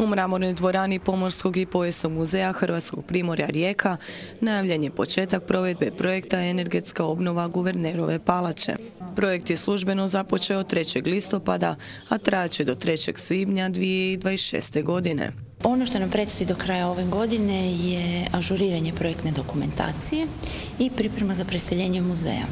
U mramornoj dvorani Pomorskog i povijesnog muzeja Hrvatskog primorja Rijeka najavljen je početak provedbe projekta Energetska obnova guvernerove palače. Projekt je službeno započeo 3. listopada, a trajaće do 3. svibnja 2026. godine. Ono što nam predstoji do kraja ove godine je ažuriranje projektne dokumentacije i priprema za preseljenje muzeja.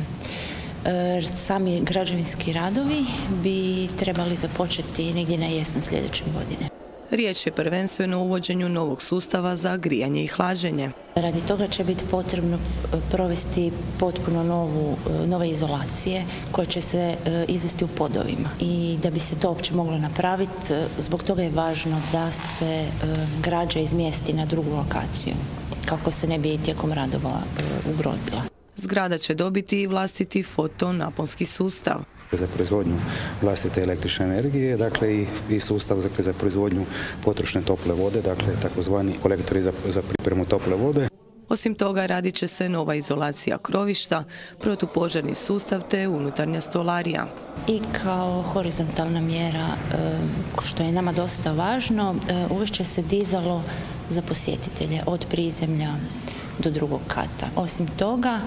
E, sami građevinski radovi bi trebali započeti negdje na jesen sljedeće godine. Riječ je prvenstveno o uvođenju novog sustava za grijanje i hlađenje. Radi toga će biti potrebno e, provesti potpuno novu, e, nove izolacije koje će se izvesti u podovima. I da bi se to uopće moglo napraviti, zbog toga je važno da se građa izmjesti na drugu lokaciju kako se ne bi tijekom radova ugrozila. Zgrada će dobiti i vlastiti fotonaponski sustav za proizvodnju vlastite električne energije, dakle i, i sustav dakle, za proizvodnju potrošne tople vode, dakle takozvani kolektori za, za pripremu tople vode. Osim toga radit će se nova izolacija krovišta, protupožarni sustav te unutarnja stolarija. I kao horizontalna mjera, što je nama dosta važno, uvešće se dizalo za posjetitelje od prizemlja do drugog kata. Osim toga,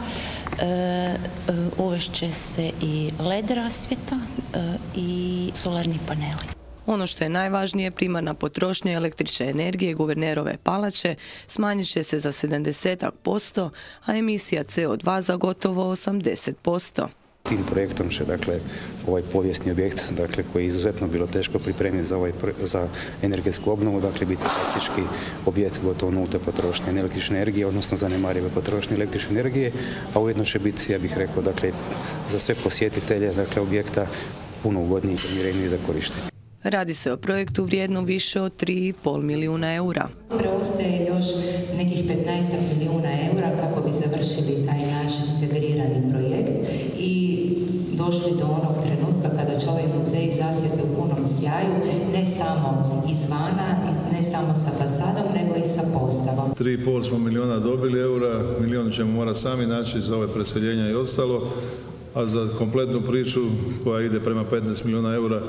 uvešće se i led rasvjeta e, i solarni paneli. Ono što je najvažnije, primarna potrošnja električne energije guvernerove palače smanjit će se za 70%, a emisija CO2 za gotovo 80%. Tim projektom će dakle ovaj povijesni objekt dakle koji je izuzetno bilo teško pripremiti za ovaj za energetsku obnovu dakle biti praktički objekt gotovo nulte potrošnje električne energije odnosno zanemarive potrošnje električne energije, a ujedno će biti ja bih rekao dakle za sve posjetitelje dakle objekta puno ugodniji i primjereniji za korištenje. Radi se o projektu vrijednom više od 3,5 milijuna eura. Preostaje još nekih 15 milijuna eura završili taj naš integrirani projekt i došli do onog trenutka kada će ovaj muzej zasjeti u punom sjaju, ne samo izvana, ne samo sa fasadom, nego i sa postavom. 3,5 smo milijuna dobili eura, milijun ćemo morati sami naći za ove preseljenja i ostalo, a za kompletnu priču koja ide prema 15 milijuna eura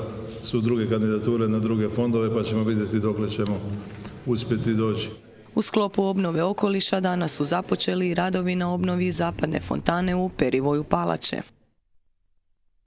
su druge kandidature na druge fondove pa ćemo vidjeti dokle ćemo uspjeti doći. U sklopu obnove okoliša danas su započeli radovi na obnovi zapadne fontane u Perivoju Palače.